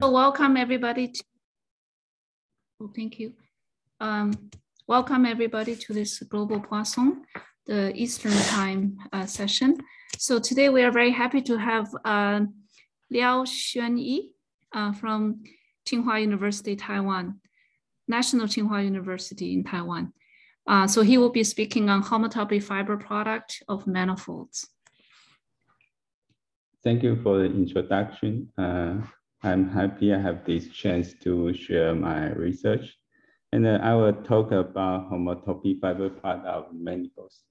So welcome everybody to, oh, thank you. Um, welcome everybody to this Global Poisson, the Eastern Time uh, session. So today we are very happy to have uh, Liao Hsuan-Yi uh, from Tsinghua University, Taiwan, National Tsinghua University in Taiwan. Uh, so he will be speaking on homotopy fiber product of manifolds. Thank you for the introduction. Uh, I'm happy I have this chance to share my research. And uh, I will talk about homotopy fiber product of manifolds.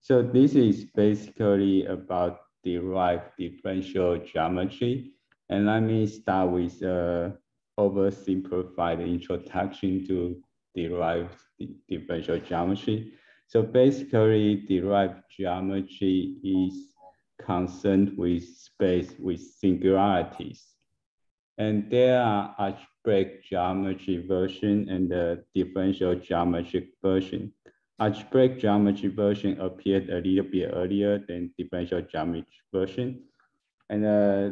So this is basically about derived differential geometry. And let me start with a oversimplified introduction to derived differential geometry. So basically, derived geometry is concerned with space with singularities. And there are algebraic geometry version and the differential geometry version. Algebraic geometry version appeared a little bit earlier than differential geometry version. And uh,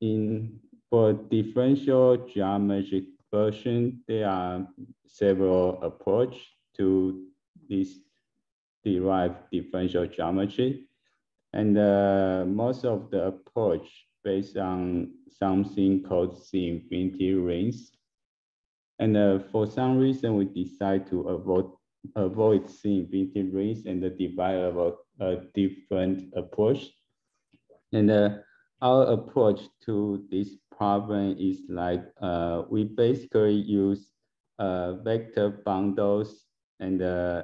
in for differential geometry version, there are several approach to this derived differential geometry. And uh, most of the approach based on something called C infinity rings. And uh, for some reason, we decide to avoid, avoid C infinity rings and develop a different approach. And uh, our approach to this problem is like uh, we basically use uh, vector bundles and uh,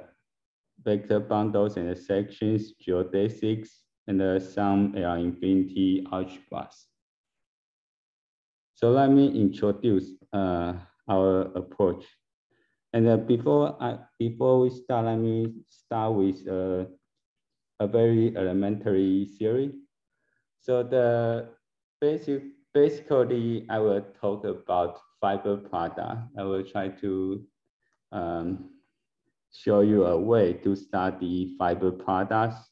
vector bundles and sections, geodesics, and uh, some L infinity algebras. So let me introduce uh, our approach. And uh, before I, before we start, let me start with uh, a very elementary theory. So the basic, basically, I will talk about fiber product. I will try to um, show you a way to study fiber products.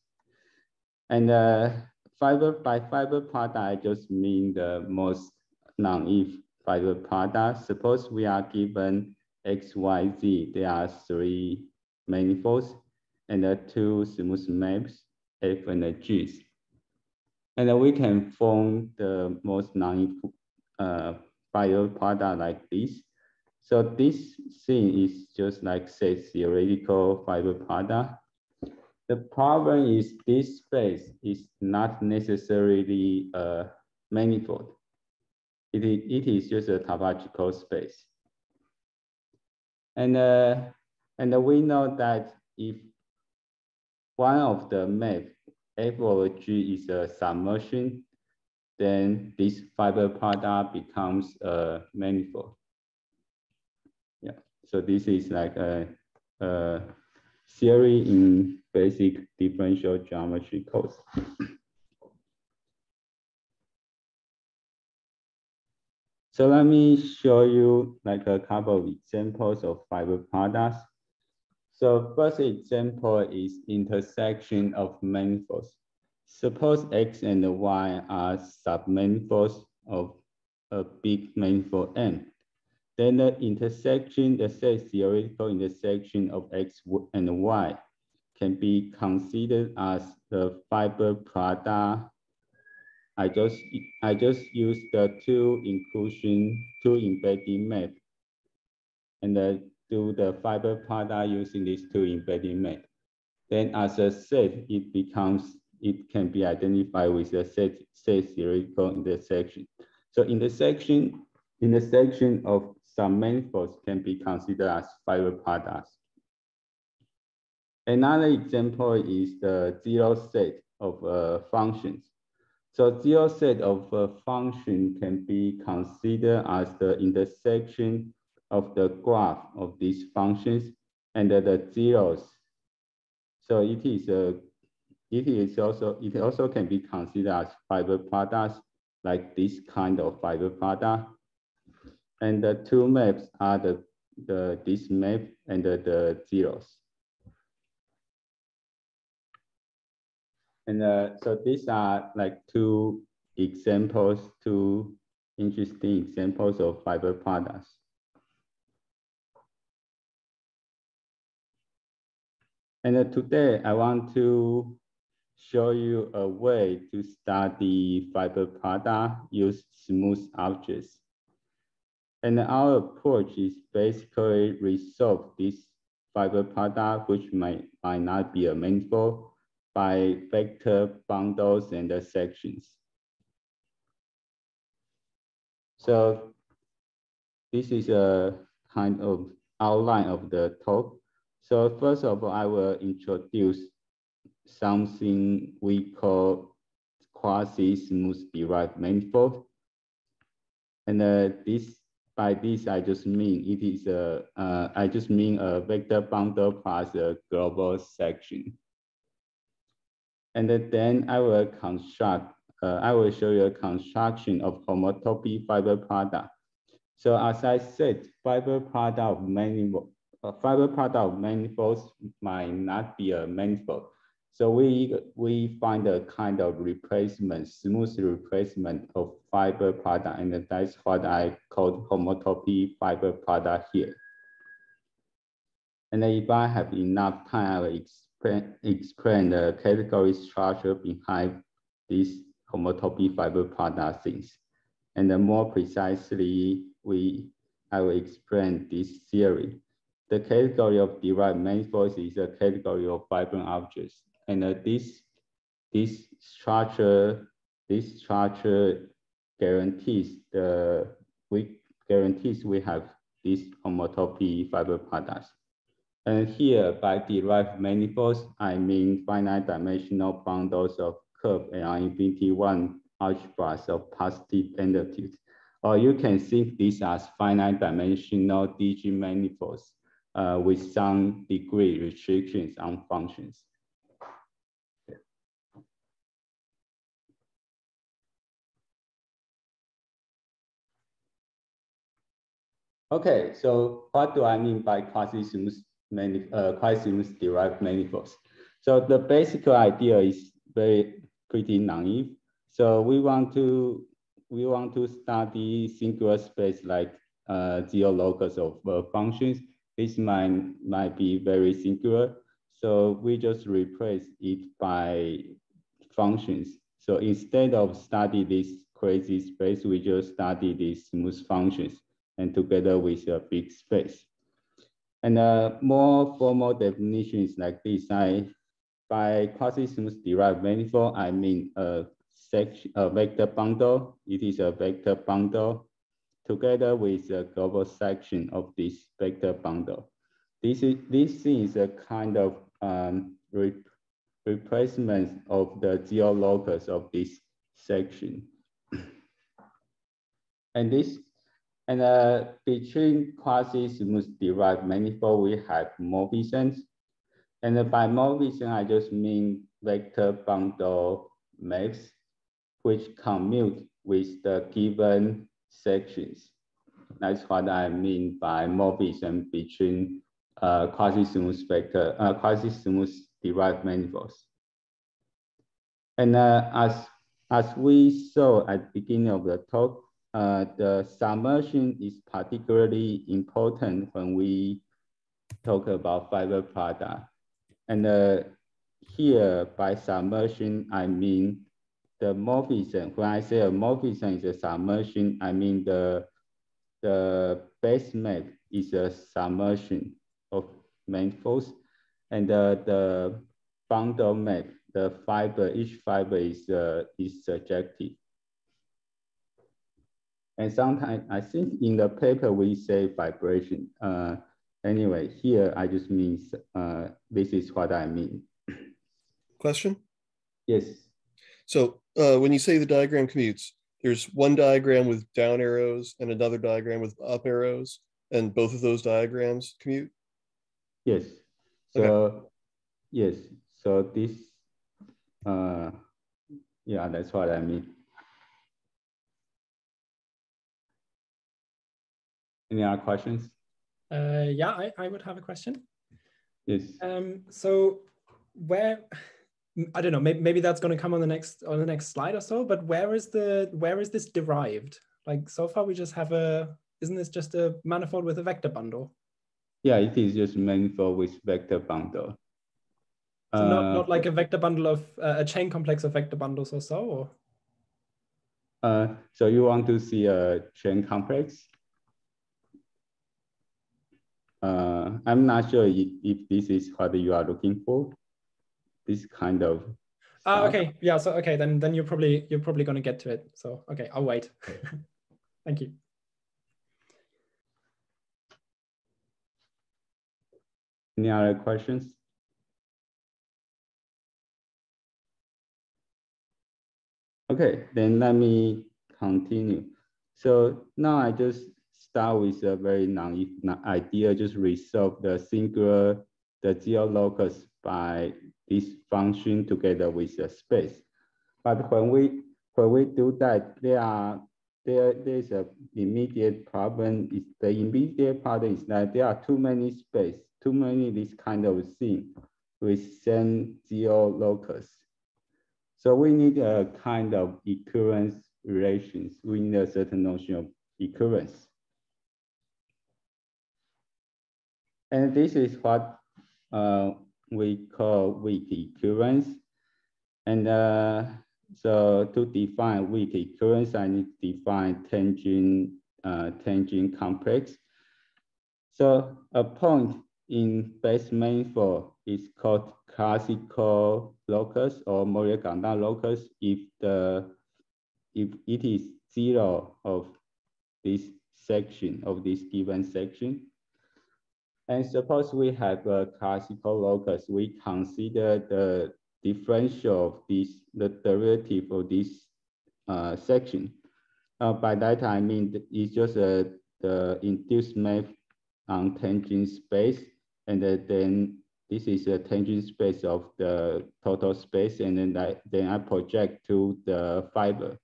And uh, fiber by fiber product, I just mean the most naive fiber product. Suppose we are given X, Y, Z, there are three manifolds and the two smooth maps, F and G's. And we can form the most naive uh, fiber product like this. So this thing is just like say theoretical fiber product. The problem is this space is not necessarily a manifold. It is, it is just a topological space. And, uh, and we know that if one of the map F over G is a submersion, then this fiber product becomes a manifold. So this is like a, a theory in basic differential geometry course. so let me show you like a couple of examples of fiber products. So first example is intersection of manifolds. Suppose X and Y are submanifolds of a big manifold N. Then the intersection, the set theoretical intersection of X and Y can be considered as the fiber product. I just, I just use the two inclusion, two embedding map and uh, do the fiber product using these two embedding map. Then as a set, it becomes, it can be identified with the set, set theoretical intersection. So intersection, intersection of some manifolds can be considered as fiber products. Another example is the zero set of uh, functions. So zero set of a function can be considered as the intersection of the graph of these functions and the zeros. So it is a it is also it also can be considered as fiber products like this kind of fiber product and the two maps are the, the this map and the, the zeros. And uh, so these are like two examples, two interesting examples of fiber products. And uh, today I want to show you a way to study fiber product use smooth objects. And our approach is basically resolve this fiber product, which might, might not be a manifold by vector bundles and the sections. So this is a kind of outline of the talk. So first of all, I will introduce something we call quasi-smooth derived manifold. And uh, this by this, I just mean it is a, uh, I just mean a vector bundle plus a global section. And then I will construct, uh, I will show you a construction of homotopy fiber product. So as I said, fiber product of manifold, uh, fiber product of manifolds might not be a manifold. So we, we find a kind of replacement, smooth replacement of fiber product, and that's what I call homotopy fiber product here. And if I have enough time, I will explain, explain the category structure behind this homotopy fiber product things. And then more precisely, we I will explain this theory. The category of derived manifolds is a category of fibrant objects and uh, this this structure this structure guarantees the we guarantees we have this homotopy fiber products. And here by derived manifolds, I mean finite dimensional bundles of curved L infinity one algebras of positive amplitude. Or you can think these as finite dimensional DG manifolds uh, with some degree restrictions on functions. Okay, so what do I mean by quasi-smooth uh, quasi-smooth derived manifolds? So the basic idea is very pretty naive. So we want to we want to study singular space like uh, zero locus of uh, functions. This might might be very singular. So we just replace it by functions. So instead of study this crazy space, we just study these smooth functions and together with a big space. And a more formal definition is like this. I, by quasi-smooth derived manifold, I mean a, section, a vector bundle. It is a vector bundle together with a global section of this vector bundle. This is this is a kind of um, re replacement of the zero locus of this section. And this and uh, between quasi-smooth derived manifold, we have Morphisms. And uh, by Morphism, I just mean vector bundle maps, which commute with the given sections. That's what I mean by more Morphism between uh, quasi-smooth vector, uh, quasi-smooth derived manifolds. And uh, as, as we saw at the beginning of the talk, uh, the submersion is particularly important when we talk about fiber product. And uh, here by submersion, I mean the morphism. When I say a morphism is a submersion, I mean the, the base map is a submersion of manifolds. And uh, the bundle map, the fiber, each fiber is, uh, is surjective. And sometimes I think in the paper we say fibration. Uh, anyway, here I just mean uh, this is what I mean. Question? Yes. So uh, when you say the diagram commutes, there's one diagram with down arrows and another diagram with up arrows, and both of those diagrams commute? Yes. So, okay. yes. So this, uh, yeah, that's what I mean. Any other questions? Uh, yeah, I, I would have a question. Yes. Um, so where I don't know. Maybe, maybe that's going to come on the next on the next slide or so. But where is the where is this derived? Like so far, we just have a. Isn't this just a manifold with a vector bundle? Yeah, it is just manifold with vector bundle. So uh, not not like a vector bundle of uh, a chain complex of vector bundles or so. Or? Uh, so you want to see a chain complex? Uh, I'm not sure if, if this is what you are looking for. This kind of. Ah, okay. Yeah. So okay, then then you're probably you're probably going to get to it. So okay, I'll wait. Thank you. Any other questions? Okay, then let me continue. So now I just start with a very naive idea, just resolve the singular, the zero locus by this function together with the space. But when we when we do that, there are there there's a immediate problem. Is the immediate problem is that there are too many space, too many this kind of thing with same zero locus. So we need a kind of equivalence relations. We need a certain notion of equivalence. And this is what uh, we call weak equivalence. And uh, so to define weak equivalence, I need to define tangent, uh, tangent complex. So a point in base manifold is called classical locus or Maurer-Cartan locus if the if it is zero of this section of this given section. And suppose we have a classical locus, we consider the differential of this, the derivative of this uh, section. Uh, by that I mean it's just a, the induced map on tangent space, and then this is a tangent space of the total space, and then I, then I project to the fiber.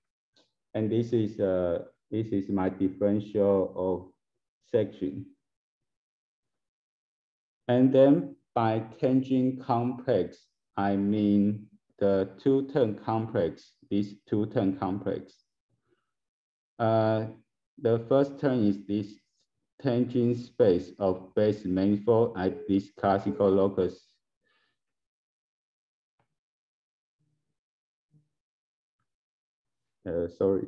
And this is, uh, this is my differential of section. And then by tangent complex, I mean the two-term complex, this two-term complex. Uh, the first term is this tangent space of base manifold at this classical locus. Uh, sorry.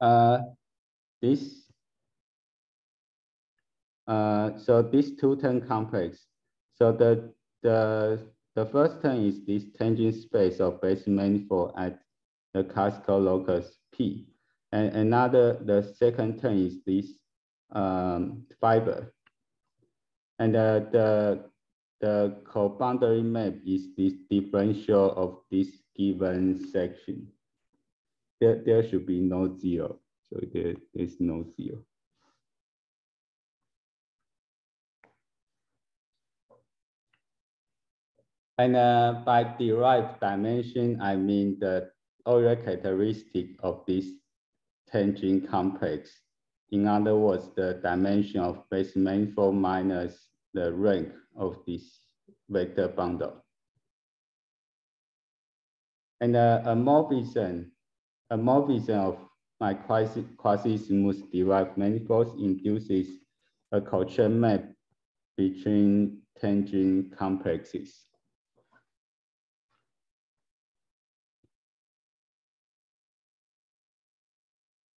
Uh, this, uh, so this two-term complex. So the, the, the first term is this tangent space of base manifold at the classical locus P. And another, the second term is this um, fiber. And uh, the, the co-boundary map is this differential of this given section. There, there should be no zero, so there is no zero. And uh, by derived dimension, I mean the Euler characteristic of this tangent complex. In other words, the dimension of base manifold minus the rank of this vector bundle. And uh, a morphism, a morphism of my quasi-smooth derived manifolds induces a cochain map between tangent complexes.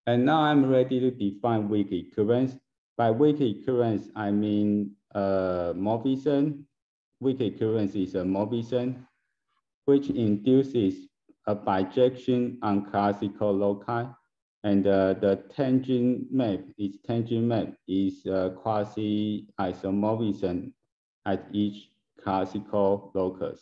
And now I'm ready to define weak equivalence. By weak equivalence, I mean uh, morphism. Weak equivalence is a morphism which induces a bijection on classical loci. And uh, the tangent map is tangent map is a quasi isomorphism at each classical locus.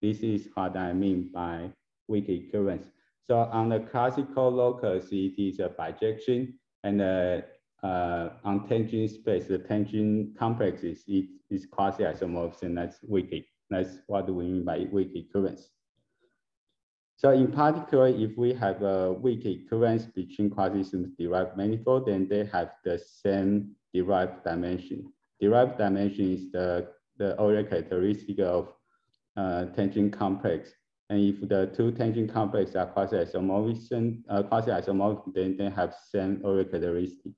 This is what I mean by weak equivalence. So on the classical locus, it is a bijection, and uh, uh, on tangent space, the tangent complex is, it is quasi-isomorphism. And that's weak. That's what we mean by weak equivalence. So in particular, if we have a weak equivalence between quasi derived manifold, then they have the same derived dimension. derived dimension is the, the Euler characteristic of uh, tangent complex. And if the two tangent complexes are quasi-isomorphic, uh, quasi-isomorphic, then they have same Euler characteristic.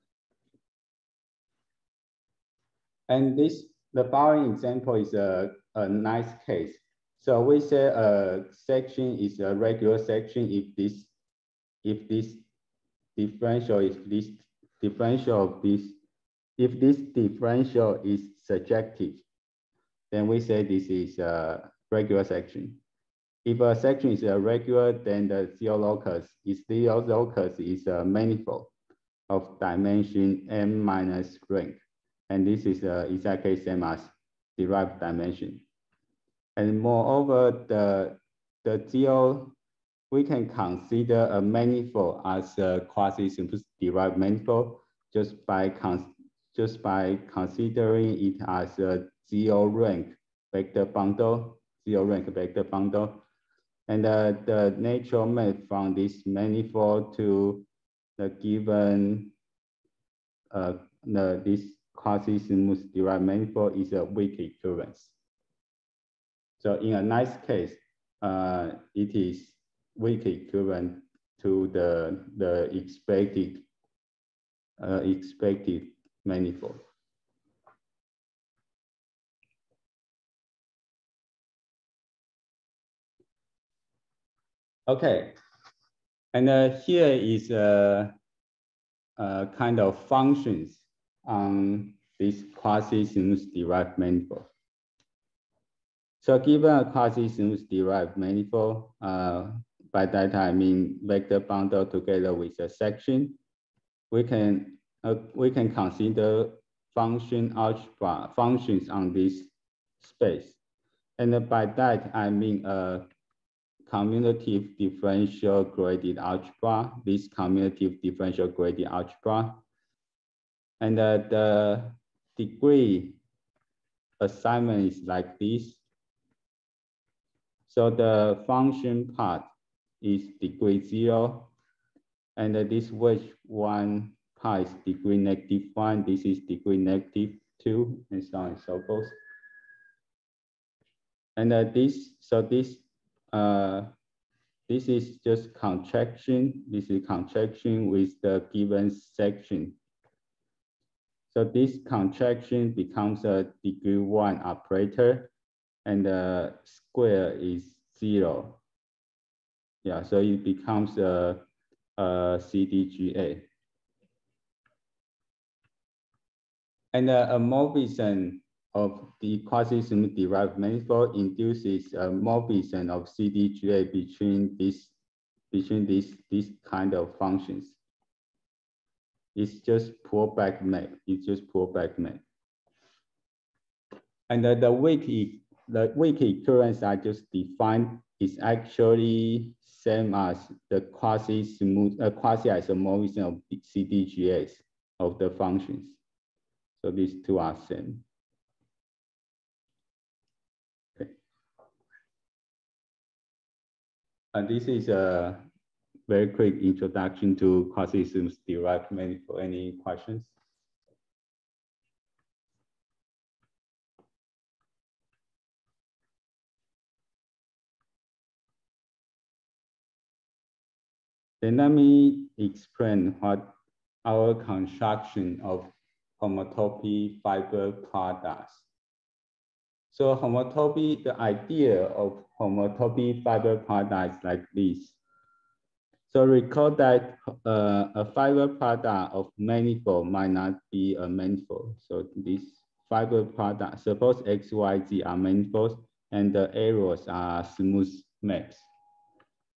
And this, the following example is a, a nice case. So we say a section is a regular section if this, if this differential is this differential of this, if this differential is surjective, then we say this is a regular section. If a section is a regular, then the zero locus is zero locus is a manifold of dimension n minus rank. And this is uh, exactly same as derived dimension. And moreover, the, the zero, we can consider a manifold as a quasi-smooth derived manifold just by, just by considering it as a zero rank vector bundle, zero rank vector bundle. And uh, the natural map from this manifold to the given uh, the, this quasi-smooth derived manifold is a weak equivalence. So in a nice case, uh, it is weak equivalent to the, the expected, uh, expected manifold. Okay, and uh, here is a, a, kind of functions on this quasi-smooth derived manifold. So given a quasi-smooth derived manifold, uh, by that I mean vector bundle together with a section, we can uh, we can consider function algebra functions on this space. And by that I mean a commutative differential graded algebra, this commutative differential graded algebra. And uh, the degree assignment is like this. So the function part is degree zero. And uh, this which one part is degree negative one, this is degree negative two, and so on and so forth. And uh, this, so this uh, this is just contraction. This is contraction with the given section. So this contraction becomes a degree one operator and the square is zero. Yeah, so it becomes a, a CDGA. And uh, a morphism of the quasi-smooth derived manifold induces a morphism of CDGA between this between these these kind of functions. It's just pullback map. It's just pullback map. And the, the weak the weak equivalence I just defined is actually same as the quasi-smooth uh, quasi-isomorphism of CDGAs of the functions. So these two are same. And this is a very quick introduction to quasi-smooth derived manifold. Any questions? Then let me explain what our construction of homotopy fiber products so homotopy, the idea of homotopy fiber product is like this. So recall that uh, a fiber product of manifold might not be a manifold. So this fiber product, suppose X, Y, Z are manifolds and the arrows are smooth maps.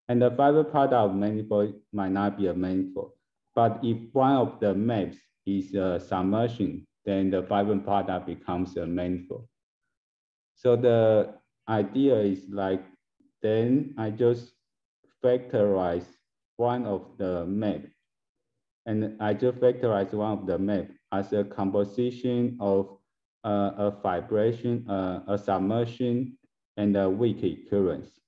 And the fiber product of manifold might not be a manifold. But if one of the maps is a submersion, then the fiber product becomes a manifold. So the idea is like, then I just factorize one of the map. And I just factorize one of the map as a composition of uh, a fibration, uh, a submersion, and a weak occurrence.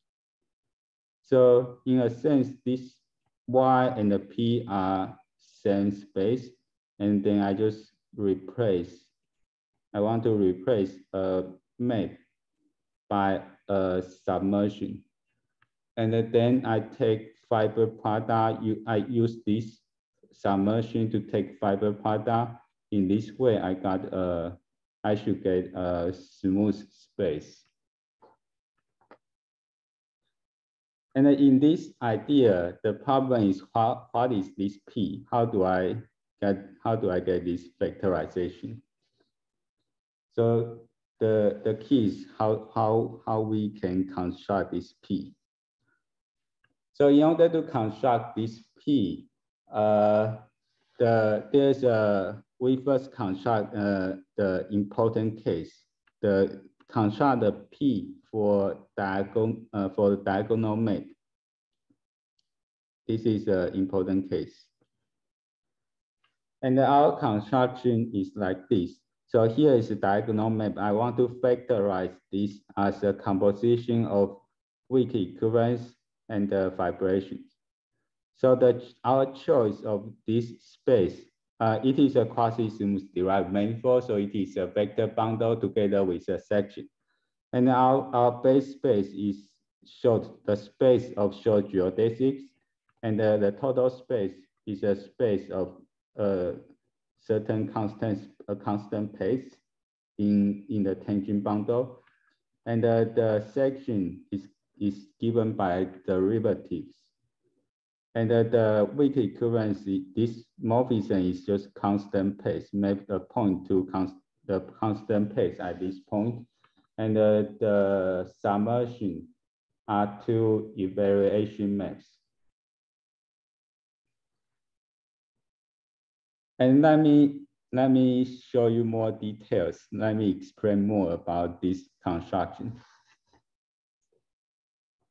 So in a sense, this Y and the P are same space, and then I just replace I want to replace a map by a submersion. And then I take fiber product, you, I use this submersion to take fiber product. In this way, I got a, I should get a smooth space. And in this idea, the problem is what, what is this P? How do I get, how do I get this factorization? So the, the key is how, how, how we can construct this P. So in order to construct this P, uh, the, there's a, we first construct uh, the important case, the construct the P for diagonal, uh, for the diagonal map. This is an important case. And our construction is like this. So here is a diagonal map. I want to factorize this as a composition of weak equivalence and uh, fibrations. So the, our choice of this space, uh, it is a quasi-smooth derived manifold, so it is a vector bundle together with a section. And our, our base space is short, the space of short geodesics, and uh, the total space is a space of uh, certain constant, a constant pace in, in the tangent bundle. And uh, the section is, is given by derivatives. And uh, the weak equivalency, this morphism is just constant pace, make a point to const the constant pace at this point. And uh, the submersion are two evaluation maps. And let me let me show you more details. Let me explain more about this construction.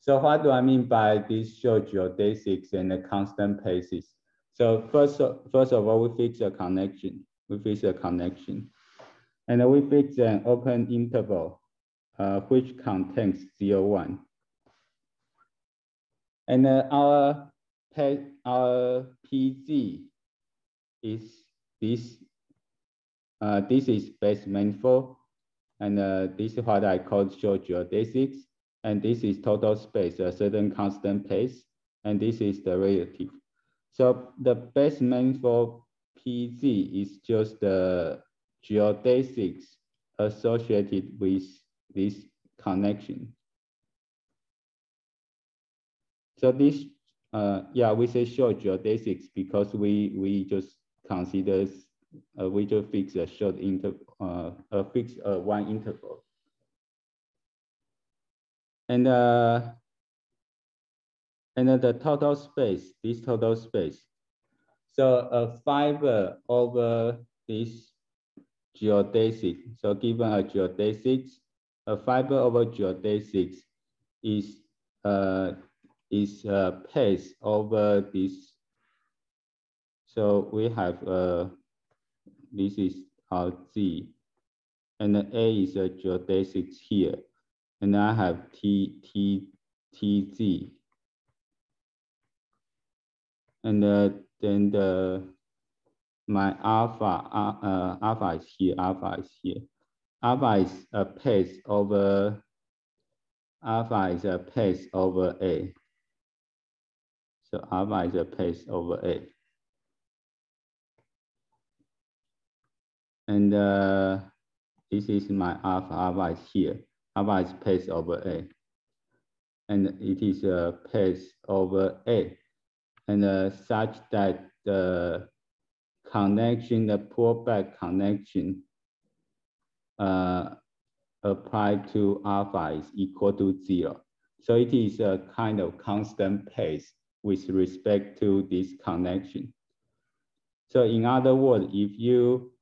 So what do I mean by these short geodesics and the constant paces? So first, first of all, we fix a connection. We fix a connection. And we fix an open interval, uh, which contains zero, one. And uh, our, our PZ is this. Uh, this is base manifold, and uh, this is what I call short geodesics. And this is total space, a certain constant pace, and this is the relative. So the base manifold PZ is just the geodesics associated with this connection. So this, uh, yeah, we say short geodesics because we we just considers uh, we fix a short interval, uh, a fix uh, one interval. And uh, and the total space, this total space. So a fiber over this geodesic. So given a geodesics, a fiber over geodesics is uh, is a pace over this so we have, uh, this is our Z, and the A is a geodesics here. And I have T, T, And uh, then the, my alpha, uh, uh, alpha is here, alpha is here. Alpha is a pace over, alpha is a pace over A. So alpha is a pace over A. And uh, this is my alpha, alpha is here. Alpha is pace over A. And it is a pace over A. And uh, such that the connection, the pullback connection uh, applied to alpha is equal to zero. So it is a kind of constant pace with respect to this connection. So in other words, if you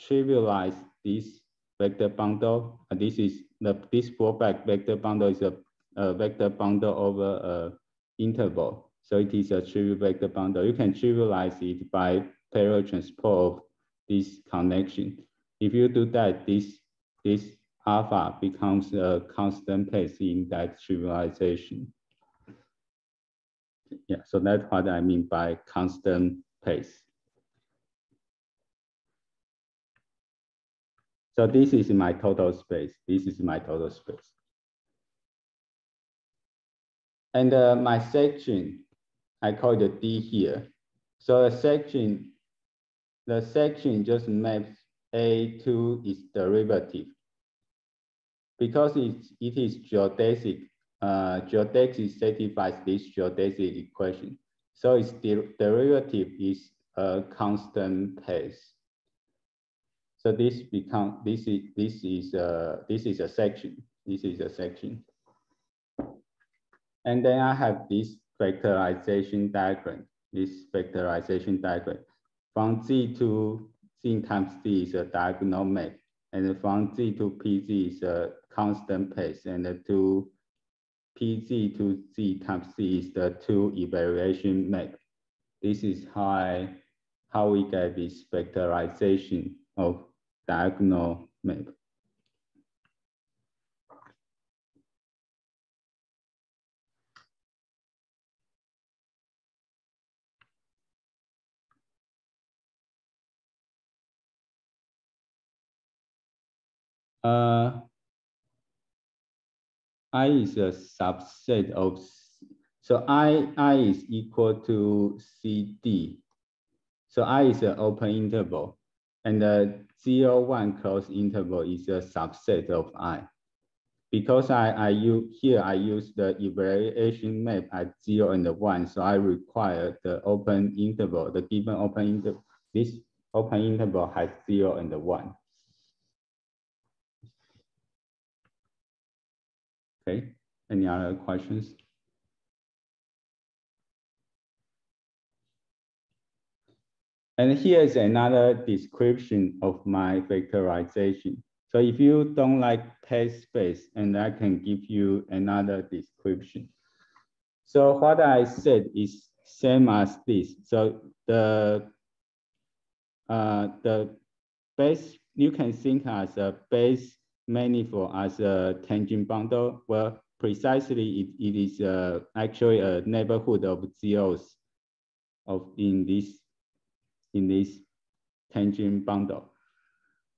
trivialize this vector bundle. Uh, this is the this pullback vector bundle is a, a vector bundle over a interval. So it is a trivial vector bundle. You can trivialize it by parallel transport of this connection. If you do that, this this alpha becomes a constant pace in that trivialization. Yeah, so that's what I mean by constant pace. So this is my total space. This is my total space. And uh, my section, I call it D here. So the section, the section just maps A to its derivative. Because it's, it is geodesic, uh, geodesic satisfies this geodesic equation. So its der derivative is a constant pace. So this become this is this is a this is a section. This is a section. And then I have this factorization diagram. This factorization diagram from Z to Z times Z is a diagonal map, and from Z to PZ is a constant pace, and to PZ to Z times c is the two evaluation map. This is how I, how we get this factorization of diagonal map. Uh, I is a subset of, so I, I is equal to CD. So I is an open interval and the zero one closed interval is a subset of I. Because I, I use, here I use the evaluation map at zero and one, so I require the open interval, the given open interval, this open interval has zero and one. Okay, any other questions? And here is another description of my factorization. So if you don't like path space, and I can give you another description. So what I said is same as this. So the uh, the base you can think as a base manifold as a tangent bundle. Well, precisely it, it is uh, actually a neighborhood of zeros of in this in this tangent bundle.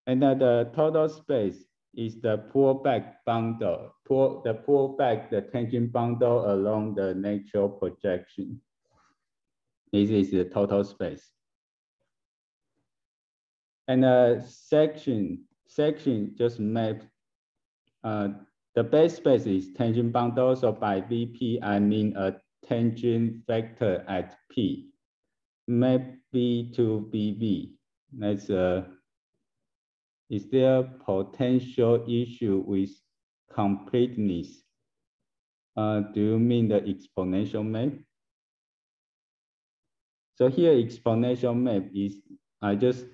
And the total space is the pullback bundle, pull the pullback the tangent bundle along the natural projection. This is the total space. And the section section just map uh, the base space is tangent bundle. So by VP, I mean a tangent vector at P map B to BB. That's a, is there potential issue with completeness? Uh, do you mean the exponential map? So here exponential map is, I just,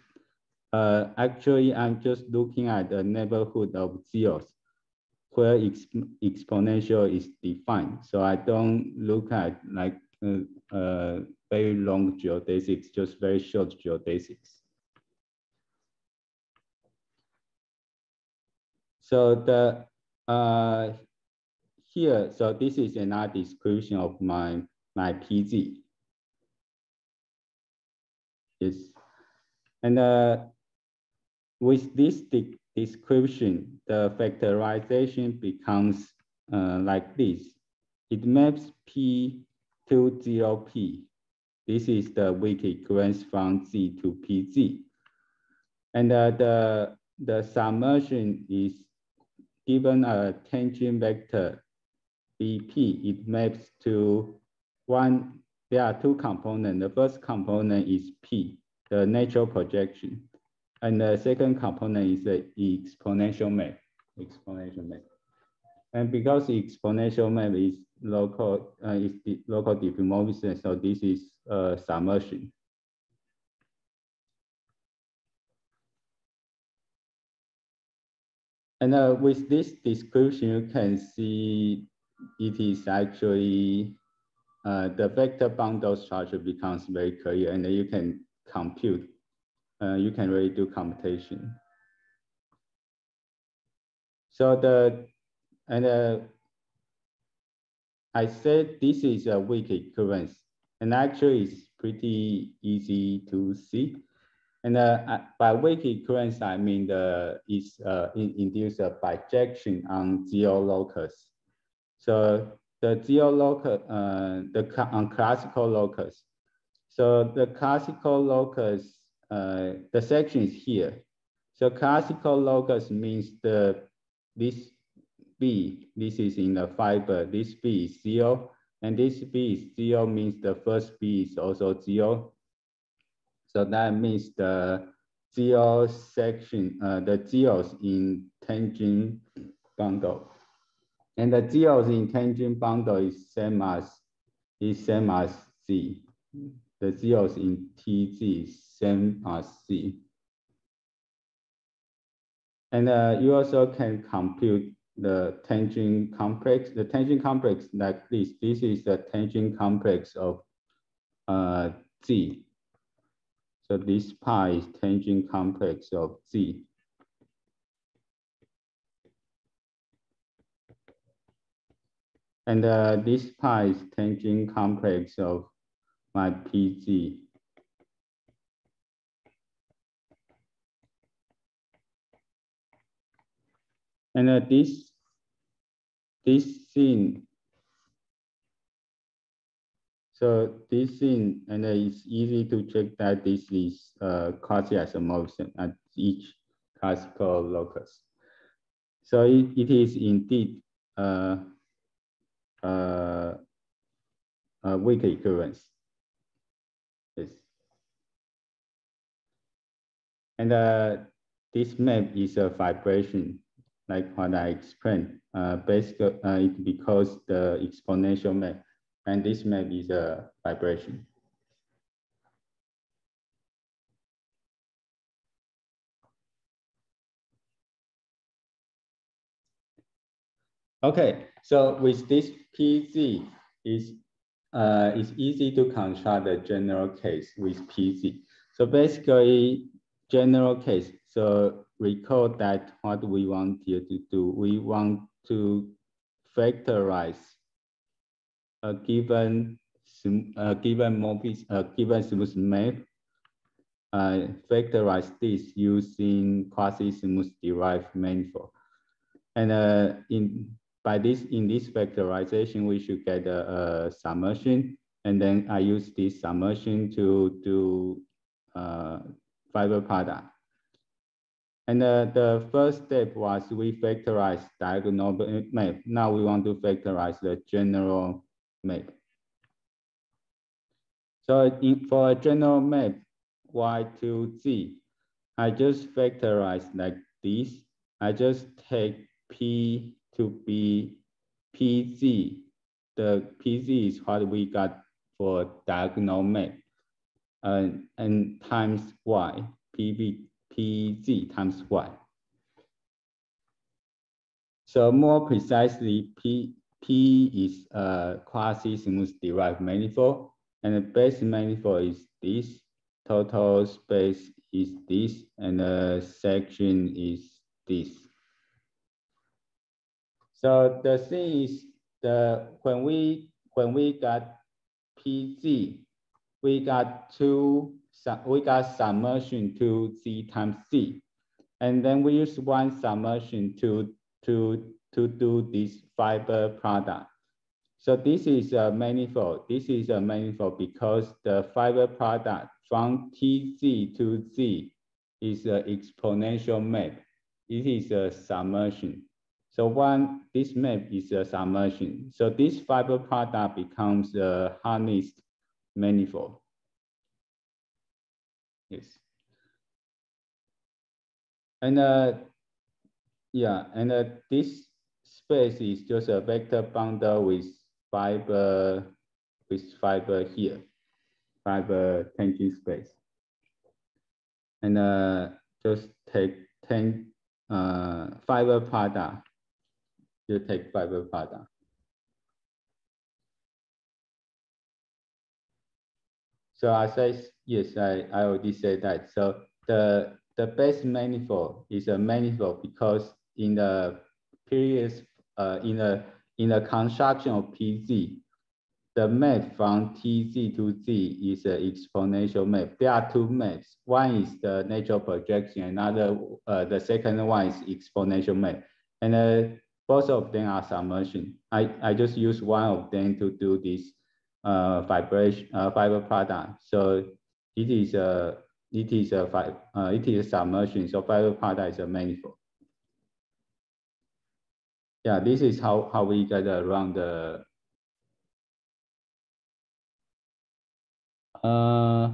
uh, actually I'm just looking at the neighborhood of zeros where exp exponential is defined. So I don't look at like uh, uh, very long geodesics, just very short geodesics. So the uh, here, so this is another description of my my PZ. Yes, and uh, with this de description, the factorization becomes uh, like this. It maps P to 0P this is the weak equivalence from Z to PZ. And uh, the, the submersion is given a tangent vector BP, it maps to one, there are two components. The first component is P, the natural projection. And the second component is the exponential map, exponential map. And because exponential map is local, uh, is the local diffeomorphism, so this is uh, submersion. And uh, with this description, you can see it is actually uh, the vector bundle structure becomes very clear and you can compute, uh, you can really do computation. So the, and uh, I said this is a weak equivalence and actually it's pretty easy to see. And uh, by weak equivalence, I mean the is uh, in, induce a bijection on zero locus. So the zero locus, uh, the on classical locus. So the classical locus, uh, the section is here. So classical locus means the this B, this is in the fiber, this B is zero, and this B is zero means the first B is also zero. So that means the zero section, uh, the zeros in tangent bundle. And the zeros in tangent bundle is same as is same as Z. The zeros in TZ is same as Z. And uh, you also can compute the tangent complex. The tangent complex like this. This is the tangent complex of uh, Z. So this pi is tangent complex of Z. And uh, this pi is tangent complex of my PZ. And uh, this, this thing so this thing, and it's easy to check that this is uh, quasi-isomorphism at each classical locus. So it, it is indeed uh, uh, a weak equivalence. Yes. And uh, this map is a fibration, like what I explained. Uh, basically, uh, it because the exponential map and this map is a fibration. Okay, so with this PZ, is uh, it's easy to construct the general case with PZ. So basically, general case. So recall that what we want here to do, we want to factorize a given a given morphic, a given smooth map, uh, factorize this using quasi-smooth derived manifold. And uh, in by this in this factorization, we should get a, a submersion, and then I use this submersion to do uh, fiber product. And uh, the first step was we factorize diagonal map. Now we want to factorize the general map. So in, for a general map, Y to Z, I just factorize like this. I just take P to be PZ. The PZ is what we got for diagonal map. Uh, and times Y, PV, PZ times Y. So more precisely, P, P is a quasi-smooth derived manifold, and the base manifold is this. Total space is this, and the section is this. So the thing is, the when we when we got PZ, we got two we got submersion to Z times Z, and then we use one submersion to to to do this fiber product. So this is a manifold. This is a manifold because the fiber product from TZ to Z is an exponential map. It is a submersion. So one, this map is a submersion. So this fiber product becomes a harnessed manifold. Yes. And uh, yeah, and uh, this space is just a vector bundle with fiber with fiber here, fiber tangent space. And uh, just take 10 uh, fiber product. You take fiber product. So I say, yes, I, I already said that. So the, the base manifold is a manifold because in the previous uh, in a in the construction of PZ, the map from TZ to Z is an exponential map. There are two maps. One is the natural projection, another, uh, the second one is exponential map. And uh, both of them are submersion. I, I just use one of them to do this uh, fibration uh, fiber product. So it is a it is a uh, it is a submersion. So fiber product is a manifold. Yeah, this is how how we get around the uh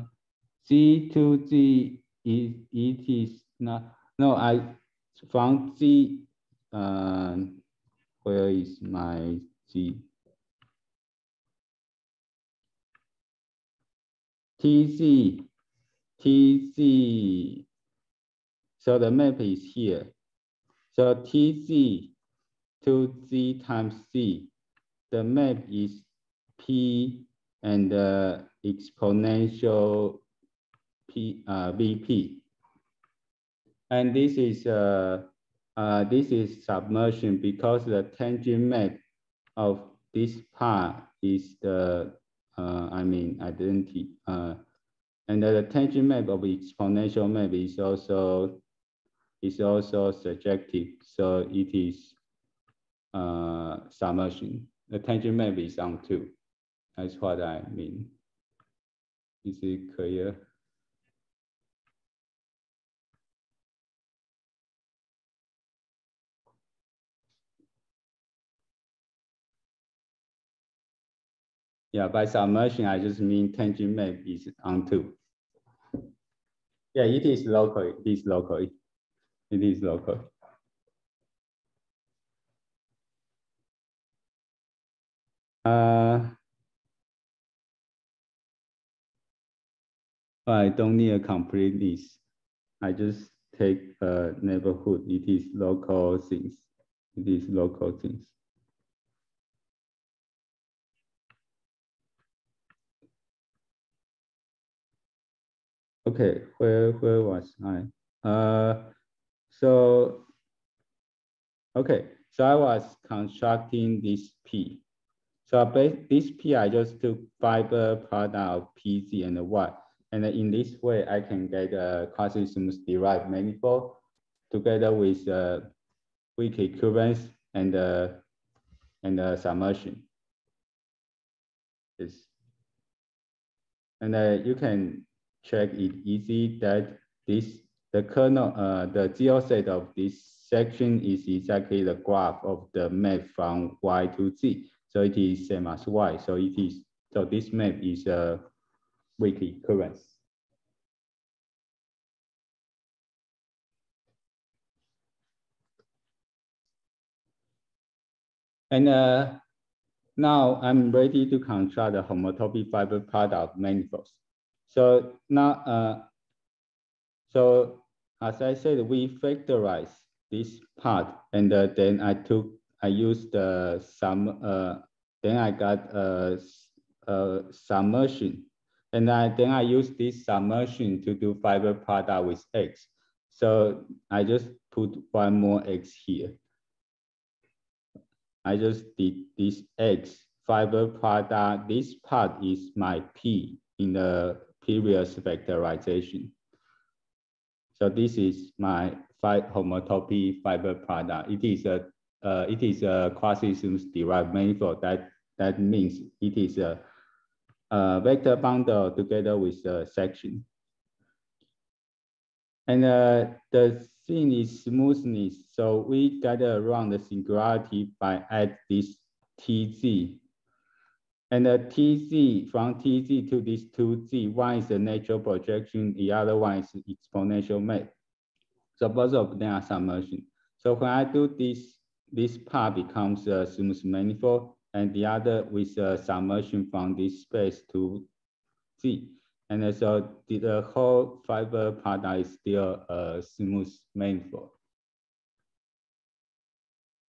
Z to Z is it is not no I found uh where is my Z TZ, TZ, so the map is here. So TZ to Z times C, the map is P and the exponential P, uh, VP. And this is, uh, uh, this is submersion because the tangent map of this part is the uh, I mean identity. Uh, and the tangent map of exponential map is also is also surjective. So it is uh, submersion. The tangent map is on two. That's what I mean. Is it clear? Yeah, by submersion, I just mean tangent map is onto. Yeah, it is local. It is local. It is local. Uh, I don't need a complete list. I just take a neighborhood. It is local things. It is local things. Okay, where where was I? Uh, so okay, so I was constructing this P. So this P, I just took fiber product of PZ and Y. And in this way, I can get a quasi-smooth derived manifold together with uh, weak equivalence and uh, and uh, submersion. Yes. And uh, you can check it easy that this the kernel uh, the zero set of this section is exactly the graph of the map from y to z. So it is same as y. So it is so this map is a weak equivalence. And uh, now I'm ready to construct the homotopy fiber product manifolds. So now, uh, so as I said, we factorize this part, and uh, then I took, I used uh, some, uh, then I got a, a submersion, and I, then I used this submersion to do fiber product with X. So I just put one more X here. I just did this X fiber product. This part is my P in the previous factorization. So this is my five homotopy fiber product. It is a uh, it is a quasi-smooth derived manifold. That that means it is a, a vector bundle together with a section. And uh, the thing is smoothness. So we get around the singularity by add this TZ and the TZ, from TZ to this 2Z, one is a natural projection, the other one is exponential map. So both of them are submersion. So when I do this, this part becomes a smooth manifold, and the other with uh, a submersion from this space to Z. And uh, so the whole fiber product is still a smooth manifold.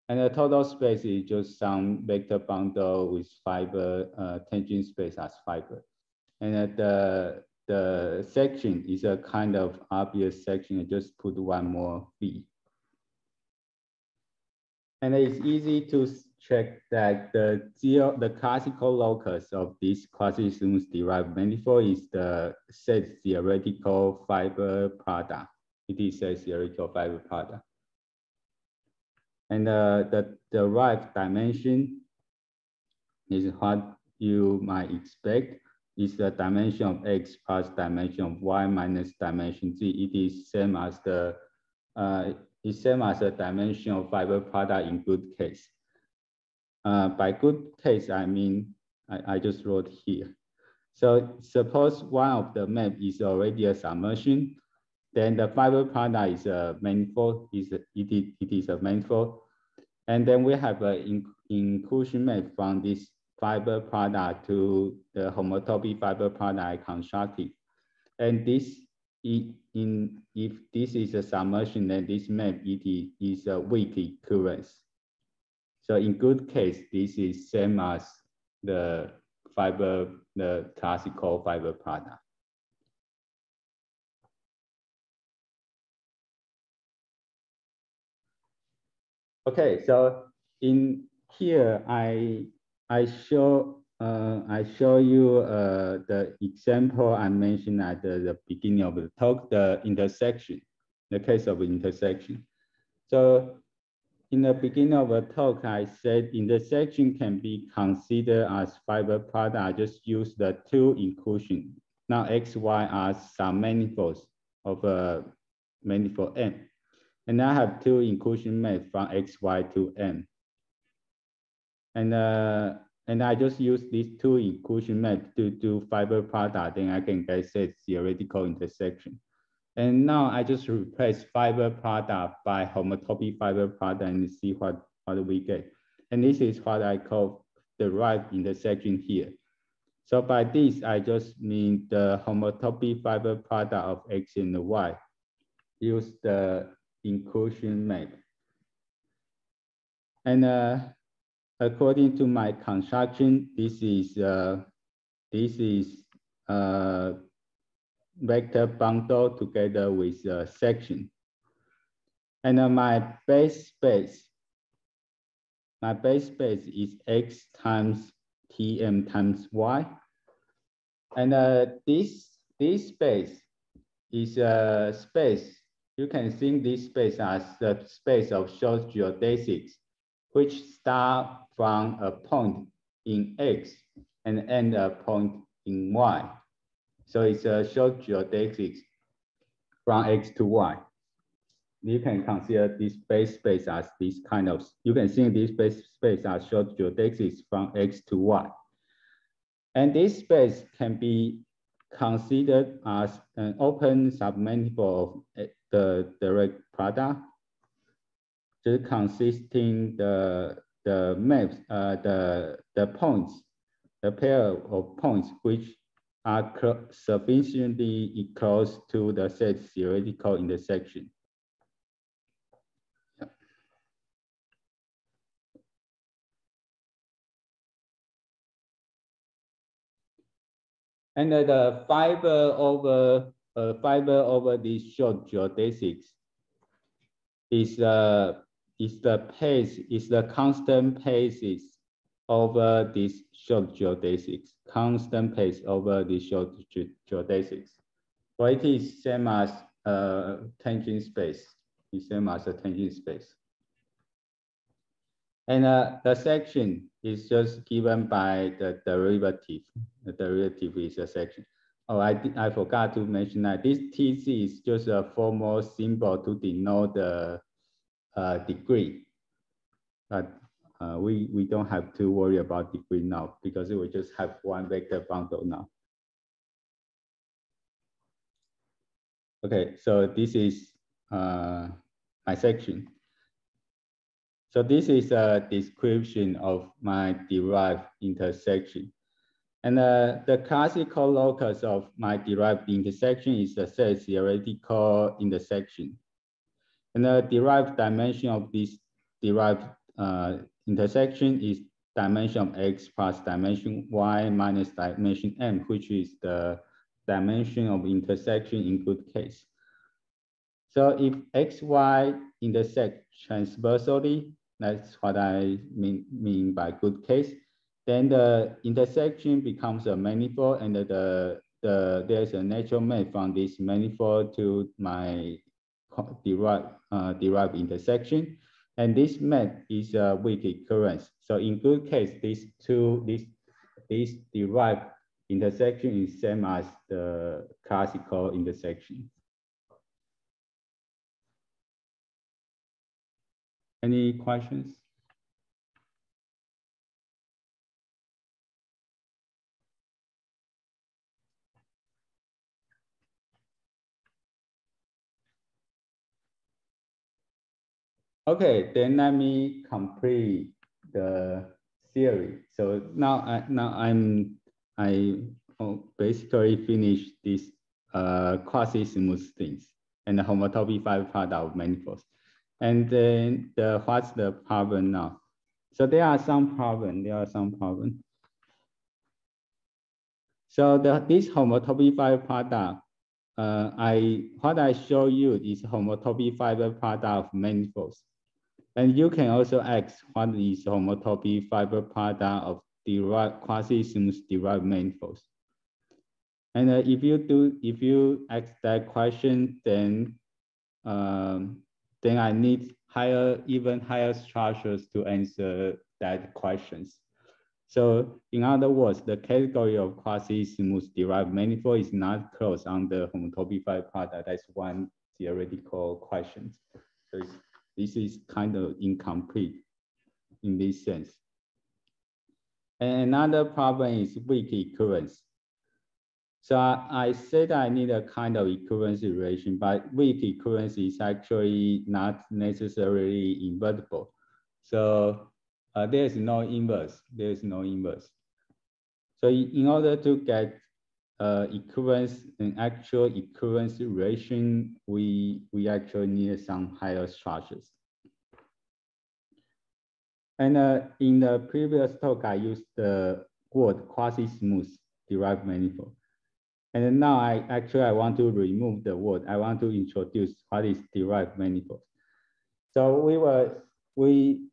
And the total space is just some vector bundle with fiber uh, tangent space as fiber. And the, the section is a kind of obvious section. I just put one more V. And it's easy to check that the zero, the classical locus of this quasi-smooth derived manifold is the set theoretical fiber product. It is a theoretical fiber product. And uh, the derived dimension is what you might expect is the dimension of x plus dimension of y minus dimension z. It is same as the uh, it's same as the dimension of fiber product in good case. Uh, by good case, I mean I, I just wrote here. So suppose one of the map is already a submersion, then the fiber product is a manifold, is it, is, it is a manifold. And then we have an inclusion map from this fiber product to the homotopy fiber product constructed. And this in if this is a submersion, then this map it is a weak equivalence. So in good case, this is same as the fiber, the classical fiber product. Okay, so in here, I I show uh, I show you uh, the example I mentioned at the, the, beginning of the talk, the intersection, the case of intersection. So in the beginning of the talk, I said intersection can be considered as fiber product. I just use the two inclusion. Now X, Y are some manifolds of a manifold M. And I have two inclusion maps from X, Y to M. And uh, and I just use these two inclusion maps to do fiber product, then I can get set theoretical intersection. And now I just replace fiber product by homotopy fiber product and see what, what we get. And this is what I call the right intersection here. So by this, I just mean the homotopy fiber product of X and Y. Use the inclusion map. And uh, according to my construction, this is uh, this is uh, vector bundle together with a section. And uh, my base space, my base space is x times tm times y. And uh, this, this space is a space, you can think this space as the space of short geodesics, which start from a point in x and end a point in y. So it's a short geodesics from x to y. You can consider this base space as this kind of, you can think this base space as short geodesics from x to y. And this space can be considered as an open submanifold of the direct product, just consisting the the maps, uh, the, the points, the pair of points which are sufficiently close to the set theoretical intersection. And the fiber over uh, fiber over these short geodesics is uh, is the pace, is the constant paces over these short geodesics, constant pace over the short geodesics. Well, it is same as uh, tangent space, it's same as a tangent space. And uh, the section is just given by the derivative. The derivative is a section. Oh, I, I forgot to mention that this TC is just a formal symbol to denote the uh, degree. But uh, we, we don't have to worry about degree now because we just have one vector bundle now. Okay, so this is uh, my section. So this is a description of my derived intersection. And uh, the classical locus of my derived intersection is the set theoretical intersection. And the derived dimension of this derived uh, intersection is dimension of x plus dimension y minus dimension m, which is the dimension of intersection in good case. So if x, y intersect transversally, that's what I mean, mean by good case. Then the intersection becomes a manifold and the, the there's a natural map from this manifold to my derived, uh, derived intersection. And this map is a weak occurrence. So in good case, these two, this, this derived intersection is same as the classical intersection. Any questions? Okay, then let me complete the theory. So now, I, now I'm I basically finished this uh, quasi-smooth things and the homotopy fiber product of manifolds. And then the what's the problem now? So there are some problem. There are some problem. So the this homotopy fiber product, uh, I what I show you is homotopy fiber product of manifolds. And you can also ask what is homotopy fiber product of derived quasi-smooth derived manifolds. And uh, if you do, if you ask that question, then um, then I need higher, even higher structures to answer that questions. So in other words, the category of quasi-smooth derived manifold is not closed on the homotopy fiber product. That's one theoretical question. So this is kind of incomplete in this sense. And another problem is weak equivalence. So I, I said I need a kind of equivalence relation, but weak equivalence is actually not necessarily invertible. So uh, there's no inverse, there's no inverse. So in order to get uh, equivalence, an actual equivalence relation, we, we actually need some higher structures. And uh, in the previous talk, I used the word quasi-smooth derived manifold. And now I actually I want to remove the word. I want to introduce what is derived manifold. So we were we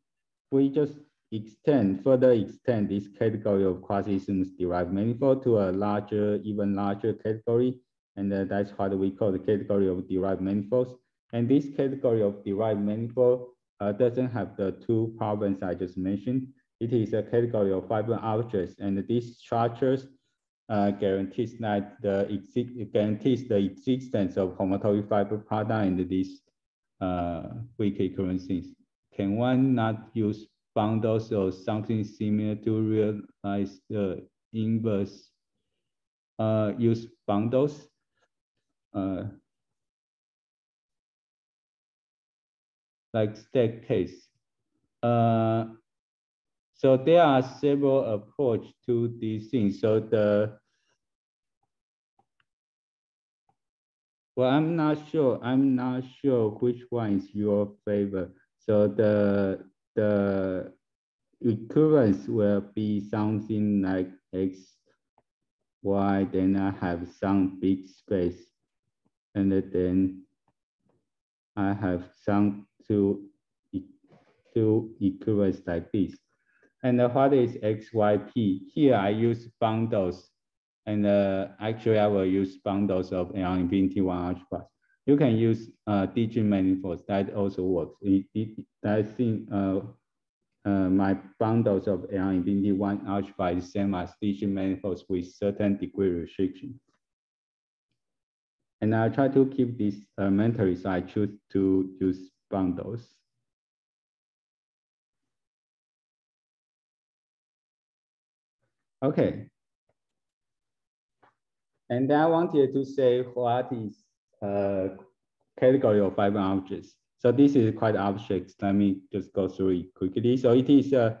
we just extend further extend this category of quasi-smooth derived manifold to a larger, even larger category, and uh, that's what we call the category of derived manifolds. And this category of derived manifold uh, doesn't have the two problems I just mentioned. It is a category of fibrant objects, and these structures uh, guarantees that the guarantees the existence of homotopy fiber product and these uh, weak equivalences. Can one not use bundles or something similar to realize the inverse? Uh, use bundles. Uh, like staircase. Uh, so there are several approach to these things. So the well, I'm not sure. I'm not sure which one is your favorite. So the the equivalence will be something like x, y. Then I have some big space, and then I have some two, two equivalents like this. And what is XYP? Here I use bundles. And uh, actually I will use bundles of L infinity one plus. You can use uh, DG manifolds, that also works. I think uh, uh, my bundles of L infinity one algebra is the same as DG manifolds with certain degree restriction. And I try to keep this uh, mentally, so I choose to use bundles. Okay. And I wanted to say what is category of fibrant objects. So this is quite abstract. Let me just go through it quickly. So it is a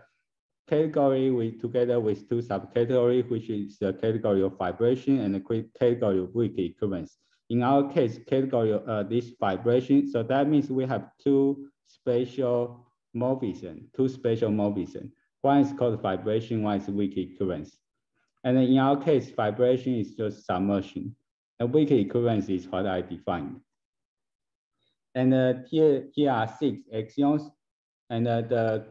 category with together with two subcategories, which is the category of fibration and the category of weak equivalence. In our case, category of uh, this fibration. So that means we have two spatial morphism, two spatial morphism. One is called fibration, one is weak equivalence. And in our case, fibration is just submersion. And weak equivalence is what I defined. And uh, here, here are six axioms. And uh, the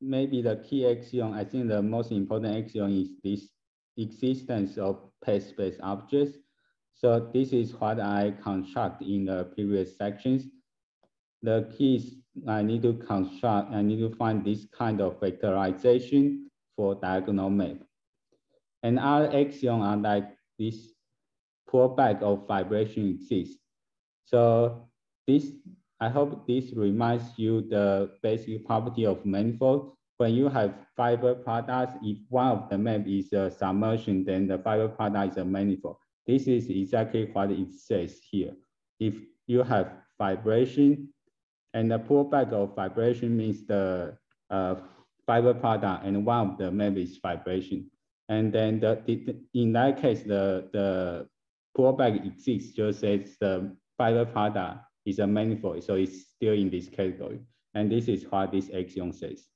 maybe the key axiom, I think the most important axiom is this existence of path-space objects. So this is what I construct in the previous sections. The key is I need to construct, I need to find this kind of factorization for diagonal map. And other axioms are like this pullback of fibration exists. So this, I hope this reminds you the basic property of manifold. When you have fiber products, if one of the map is a submersion, then the fiber product is a manifold. This is exactly what it says here. If you have fibration and the pullback of fibration means the uh, fiber product and one of the map is fibration. And then the, in that case, the, the pullback exists just as the fiber product is a manifold, so it's still in this category. And this is what this axiom says.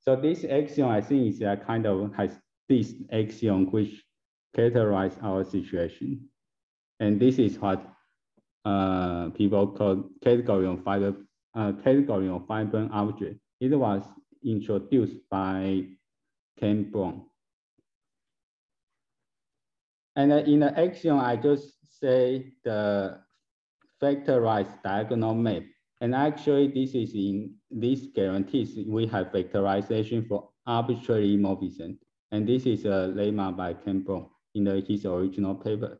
So this axiom, I think, is a kind of has this axiom which characterize our situation. And this is what uh, people call category of fibrant, uh, category of fibrant object. It was introduced by Ken Brown. And in the axiom, I just say the factorized diagonal map. And actually, this is in this guarantees we have factorization for arbitrary morphism. And this is a lemma by Ken Brown in the, his original paper.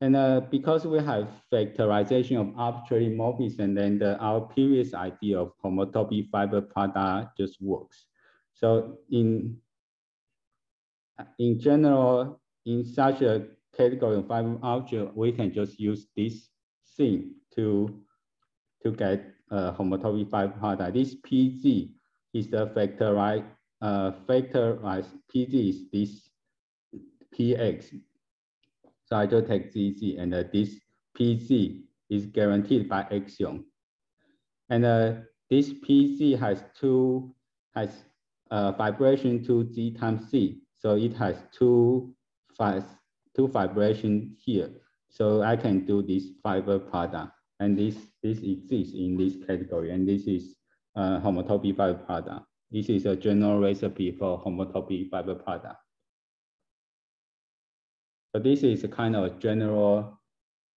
And uh, because we have factorization of arbitrary morphism, then the, our previous idea of homotopy fiber product just works. So in, in general, in such a category fibrant object, we can just use this thing to, to get a homotopy fiber product. This PG is the factorized, uh, factorized PG is this PX so I just take ZZ and uh, this PC is guaranteed by axiom. And uh, this PC has two, has uh, fibration to Z times C. So it has two, two fibration here. So I can do this fiber product. And this, this exists in this category. And this is uh, homotopy fiber product. This is a general recipe for homotopy fiber product. So this is a kind of a general,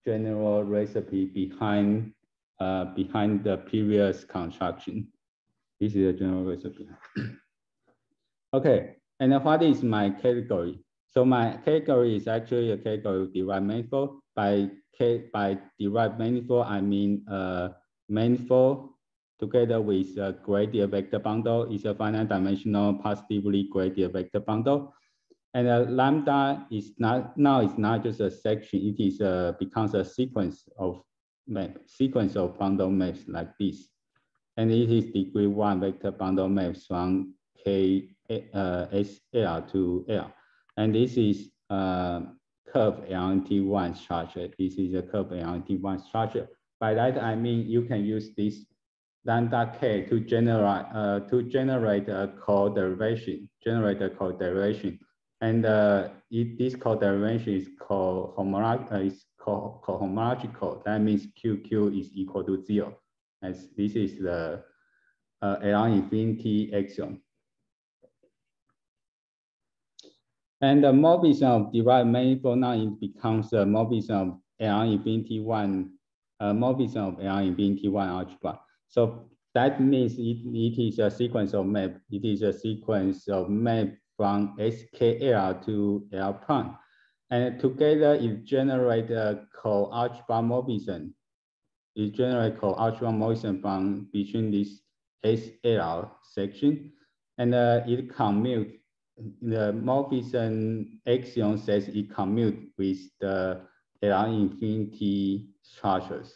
general recipe behind, uh, behind the previous construction. This is a general recipe. okay, and what is my category? So my category is actually a category of derived manifold. By, by derived manifold, I mean uh, manifold together with a graded vector bundle is a finite dimensional positively graded vector bundle. And uh, lambda is not now it's not just a section, it is a, becomes a sequence of map, sequence of bundle maps like this. And it is degree one vector bundle maps from K uh, SL to L. And this is uh, curve L infinity one structure. This is a curve L infinity one structure. By that, I mean you can use this lambda k to generate uh, to generate a co-derivation, generate a co-derivation and uh, it, this co-derivation is called homolog uh, is called, homological. That means QQ is equal to zero. As this is the uh, L infinity axiom. And the morphism of derived manifold now it becomes a morphism of L infinity one, uh, morphism of L infinity one algebra. So that means it, it is a sequence of map. It is a sequence of map from SKL to L prime. And together it generate a co-algebra morphism. It generate co-algebra morphism from between this SL section. And uh, it commute, the morphism axiom says it commute with the L infinity structures.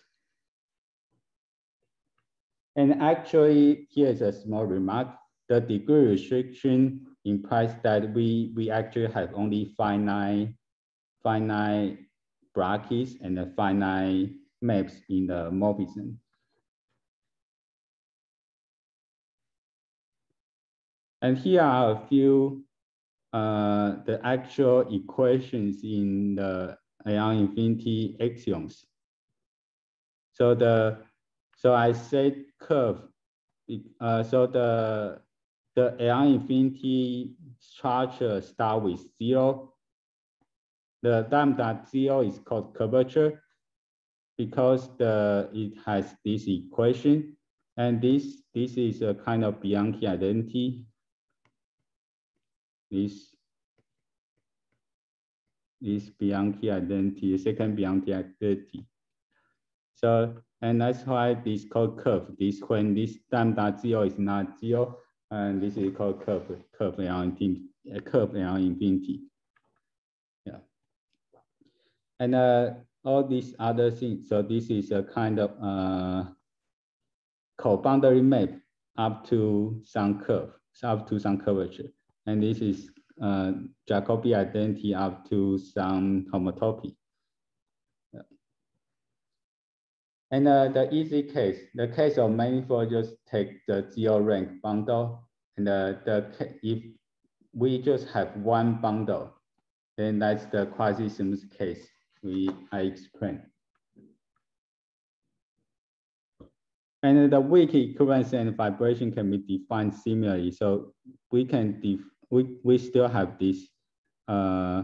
And actually, here's a small remark. The degree restriction implies that we, we actually have only finite, finite brackets and the finite maps in the morphism. And here are a few uh, the actual equations in the L infinity axioms. So the so I said curve uh, so the the L infinity structure start with zero. The lambda zero is called curvature because the it has this equation, and this this is a kind of Bianchi identity. This this Bianchi identity, second Bianchi identity. So and that's why this called curve. This when this lambda zero is not zero, and this is called curve, curve L infinity, curve L infinity. Yeah. And uh, all these other things. So this is a kind of uh, co-boundary map up to some curve, up to some curvature. And this is uh, Jacobi identity up to some homotopy. And uh, the easy case, the case of manifold just take the zero rank bundle. And uh, the if we just have one bundle, then that's the quasi-smooth case we I explained. And the weak equivalence and fibration can be defined similarly. So we can def we, we still have this uh,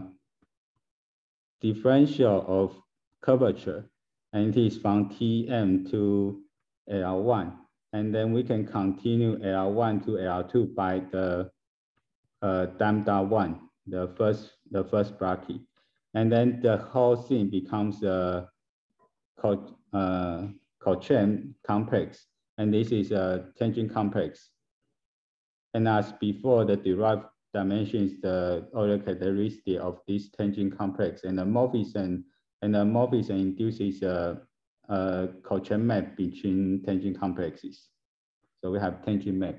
differential of curvature and it is from Tm to L1. And then we can continue L1 to L2 by the uh, one, the first, the first bracket. And then the whole thing becomes a uh, complex. And this is a tangent complex. And as before, the derived dimension is the Euler characteristic of this tangent complex. And the morphism and the morphism induces a, a map between tangent complexes. So we have tangent map.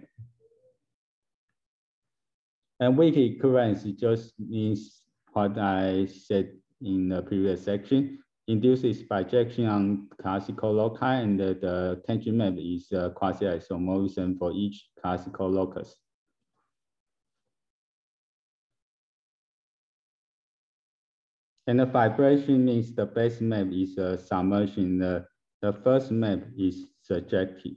And weak equivalence just means what I said in the previous section, induces bijection on classical loci, and the, the tangent map is a quasi-isomorphism for each classical locus. And the fibration means the base map is a submersion. The, the first map is surjective.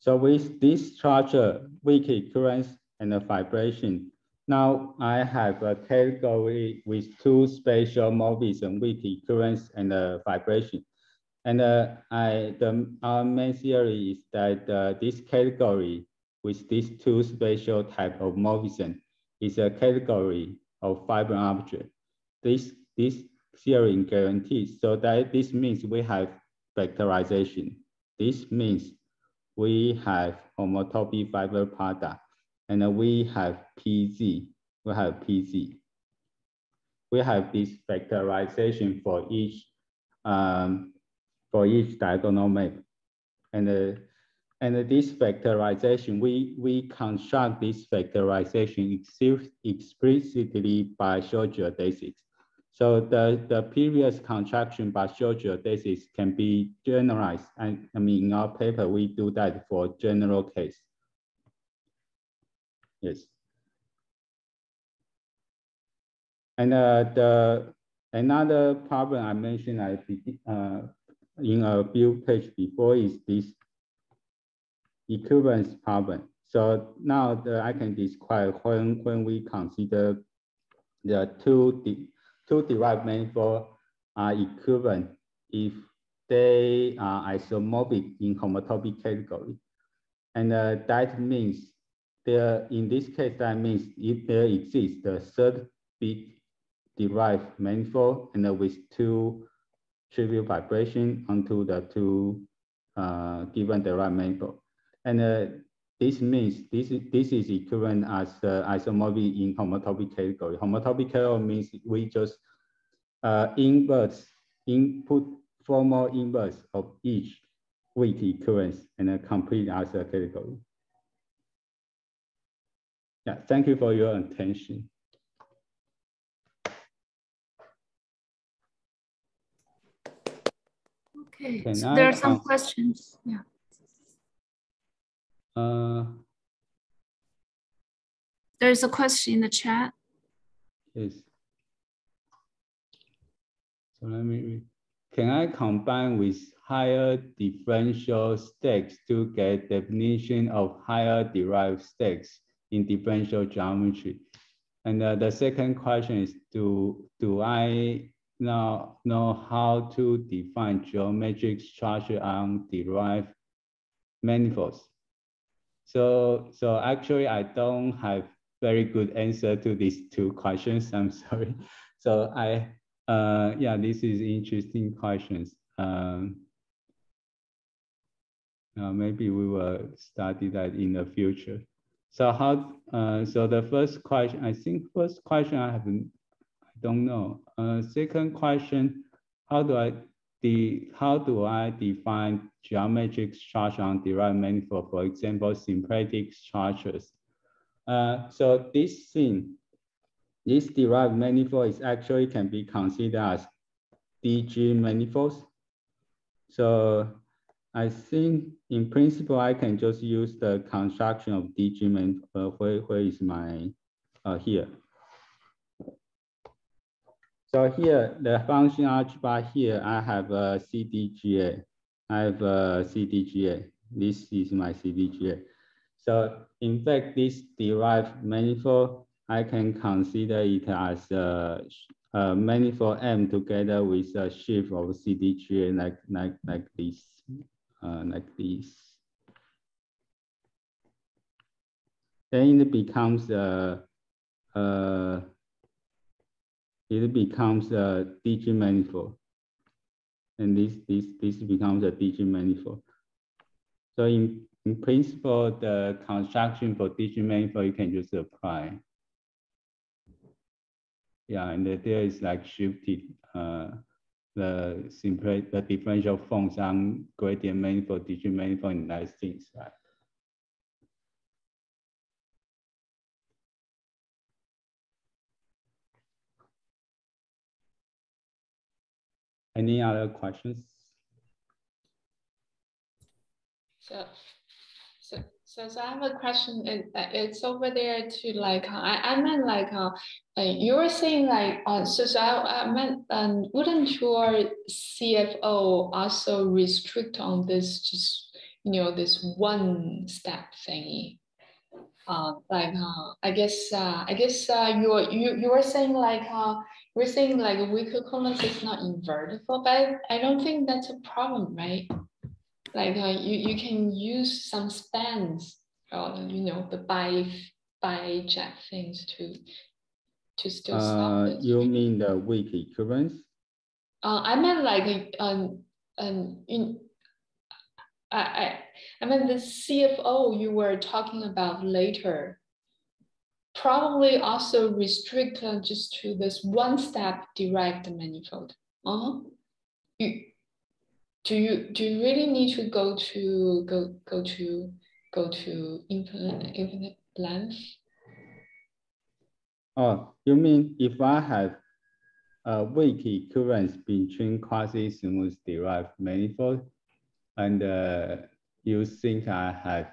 So with this structure, weak occurrence and the fibration, now I have a category with two spatial morphism, weak occurrence and the fibration. And uh, I, the, our main theory is that uh, this category with these two spatial type of morphism is a category of fibrant object. This, this theory guarantees, so that this means we have factorization. This means we have homotopy fiber product, and we have PZ, we have PZ. We have this factorization for each um, for each diagonal map. And uh, and this factorization, we, we construct this factorization explicitly by Short geodesics. So the, the previous construction by Short geodesics can be generalized. And I mean, in our paper, we do that for general case. Yes. And uh, the another problem I mentioned I, uh, in a few page before is this equivalence problem. So now the, I can describe when, when we consider the two, two derived manifold are equivalent if they are isomorphic in homotopy category. And uh, that means there, in this case, that means if there exists the third bit derived manifold and uh, with two trivial fibration onto the two uh, given derived manifold. And uh, this means this is, this is equivalent as uh, isomorphic in homotopy category. Homotopy category means we just uh, inverse, input formal inverse of each weak equivalence and uh, complete as a category. Yeah, thank you for your attention. Okay, so there are some questions. Yeah. Uh, There's a question in the chat. Yes. So let me read. can I combine with higher differential stacks to get definition of higher derived stacks in differential geometry? And uh, the second question is, do, do I now know how to define geometric structure on derived manifolds? So, so actually I don't have very good answer to these two questions, I'm sorry. So I, uh, yeah, this is interesting questions. Um, uh, maybe we will study that in the future. So how, uh, so the first question, I think first question I haven't, I don't know. Uh, second question, how do I, the, how do I define geometric charge on derived manifold, for example, symplectic structures? Uh, so this thing, this derived manifold is actually can be considered as DG manifolds. So I think in principle, I can just use the construction of DG manifold. Where, where is my, uh, here. So here, the function algebra here, I have a CDGA. I have a CDGA. This is my CDGA. So in fact, this derived manifold, I can consider it as uh, a, a uh, manifold M together with a shift of CDGA like, like, like this, uh, like this. Then it becomes a, a it becomes a DG manifold. And this, this, this becomes a DG manifold. So in, in principle, the construction for DG manifold, you can just apply. Yeah, and there is like shifted uh, the simple the differential forms on graded manifold, DG manifold, and nice things, right? Any other questions? So, so, so, so I have a question. It, it's over there to like, I, I meant like, uh, you were saying like, uh, so, so I, I meant, um, wouldn't your CFO also restrict on this, just, you know, this one step thingy? Uh, like, uh, I guess, uh, I guess uh, you you you were saying like, uh, we're saying like weak equivalence is not invertible, but I don't think that's a problem, right? Like uh, you, you can use some spans or you know the bi biject things to to still stop Uh, it. you mean the weak equivalence? Uh, I meant like um um in I I I meant the CFO you were talking about later probably also restrict uh, just to this one step derived manifold. Uh-huh. You, do you do you really need to go to go go to go to infinite infinite length? Oh, you mean if I have a weak equivalence between quasi-smooth derived manifold, and uh, you think I have,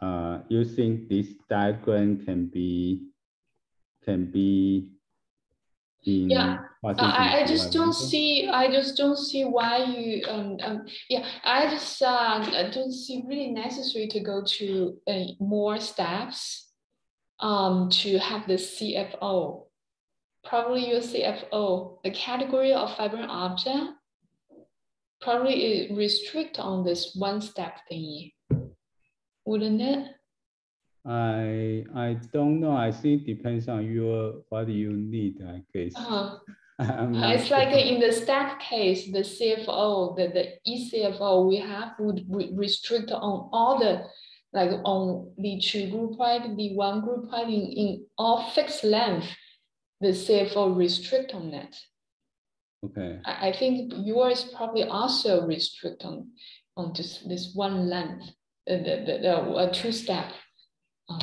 uh, you think this diagram can be, can be Yeah, I, I just don't see I just don't see why you um, um yeah I just uh, don't see really necessary to go to uh, more steps um to have the CFO probably your CFO the category of fibrant object probably restrict on this one step thingy. Wouldn't it? I, I don't know, I think depends on your, what you need, I guess. uh, I'm Uh, It's like in the stack case, the CFO, the, the ECFO, we have would re- restrict on all the, like on the two groupoid, the one groupoid in, in all fixed length, the CFO restrict on that. Okay, I, I think yours probably also restrict on, on this, this one length, uh, the, the, the uh, two step. um,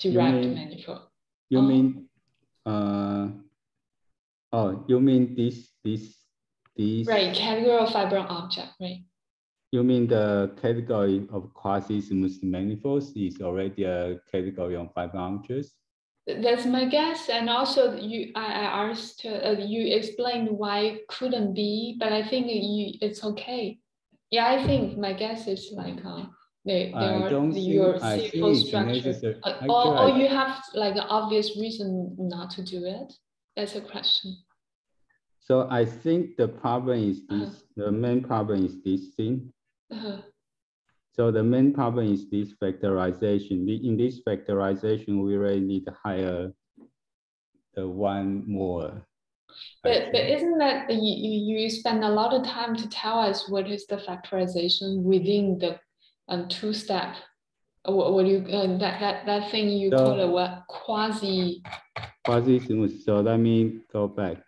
Direct mean- manifold. you Oh. mean, uh, oh, you mean this, this, this? Right, category of fiber object, right? You mean the category of quasi-smooth manifolds is already a category of fibrant objects? That's my guess, and also you, I, I asked uh, you explained why couldn't be, but I think you, it's okay. Yeah, I think my guess is like uh, they, they I are don't your think, I think civil it's structure, uh, or, or you have like an obvious reason not to do it. That's a question. So I think the problem is Uh-huh. this, the main problem is this thing. Uh-huh. So the main problem is this factorization. In this factorization, we really need to hire the one more. But, but isn't that you, you spend a lot of time to tell us what is the factorization within the um, two step? What, what you uh, that that that thing you call it what quasi? Quasi smooth, so let me go back.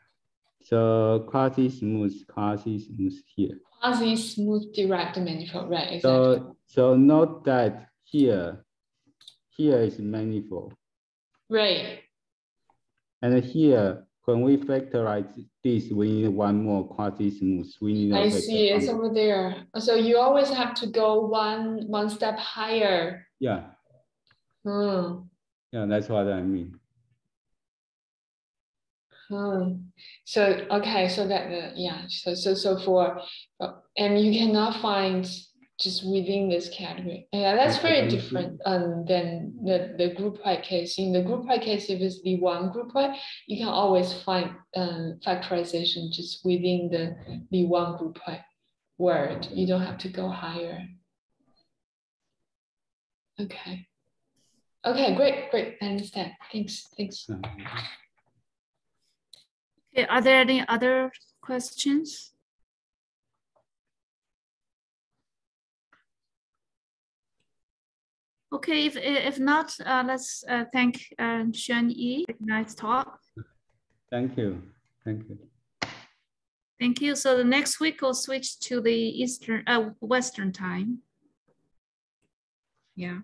So quasi smooth, quasi smooth here. quasi smooth derived manifold, right? Exactly. So, so note that here, here is manifold. right. And here, when we factorize this, we need one more quasi smooth. We need I see. It's over there. So you always have to go one one step higher. Yeah, Hmm. yeah, that's what I mean. Hmm. So okay, so that uh, yeah, so so so for uh, and you cannot find just within this category. Yeah, that's Yes, very different um, than the the groupoid case. In the groupoid case, if it's the one groupoid, you can always find um, factorization just within the the one groupoid word. You don't have to go higher. Okay. Okay, great, great. I understand. Thanks, thanks. Okay, are there any other questions? Okay, if, if not, uh, let's uh, thank uh, Hsuan-Yi. Nice talk. Thank you, thank you. Thank you. So the next week we'll switch to the Eastern, uh, Western time. Yeah.